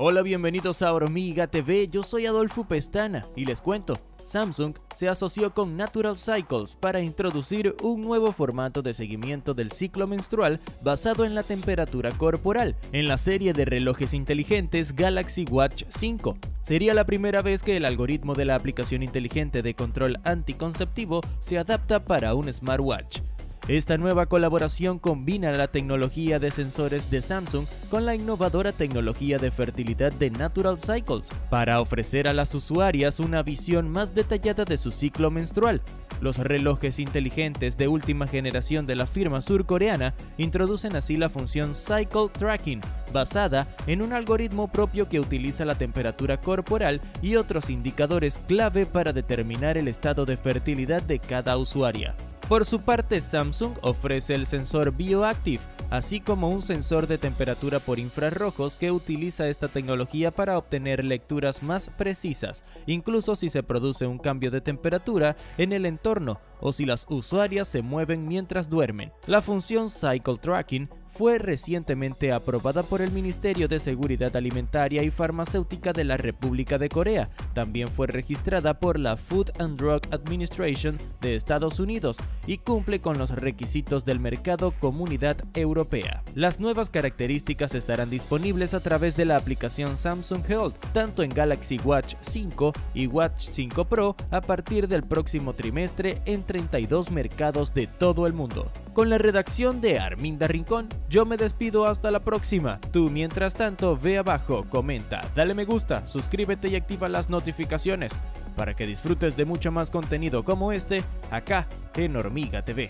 Hola, bienvenidos a Hormiga TV, yo soy Adolfo Pestana y les cuento, Samsung se asoció con Natural Cycles para introducir un nuevo formato de seguimiento del ciclo menstrual basado en la temperatura corporal en la serie de relojes inteligentes Galaxy Watch 5. Sería la primera vez que el algoritmo de la aplicación inteligente de control anticonceptivo se adapta para un smartwatch. Esta nueva colaboración combina la tecnología de sensores de Samsung con la innovadora tecnología de fertilidad de Natural Cycles para ofrecer a las usuarias una visión más detallada de su ciclo menstrual. Los relojes inteligentes de última generación de la firma surcoreana introducen así la función Cycle Tracking, basada en un algoritmo propio que utiliza la temperatura corporal y otros indicadores clave para determinar el estado de fertilidad de cada usuaria. Por su parte, Samsung ofrece el sensor BioActive, así como un sensor de temperatura por infrarrojos que utiliza esta tecnología para obtener lecturas más precisas, incluso si se produce un cambio de temperatura en el entorno o si las usuarias se mueven mientras duermen. La función Cycle Tracking fue recientemente aprobada por el Ministerio de Seguridad Alimentaria y Farmacéutica de la República de Corea. También fue registrada por la Food and Drug Administration de Estados Unidos y cumple con los requisitos del mercado Comunidad Europea. Las nuevas características estarán disponibles a través de la aplicación Samsung Health, tanto en Galaxy Watch 5 y Watch 5 Pro a partir del próximo trimestre en 32 mercados de todo el mundo. Con la redacción de Arminda Rincón, yo me despido hasta la próxima. Tú mientras tanto ve abajo, comenta, dale me gusta, suscríbete y activa las notificaciones para que disfrutes de mucho más contenido como este acá en Hormiga TV.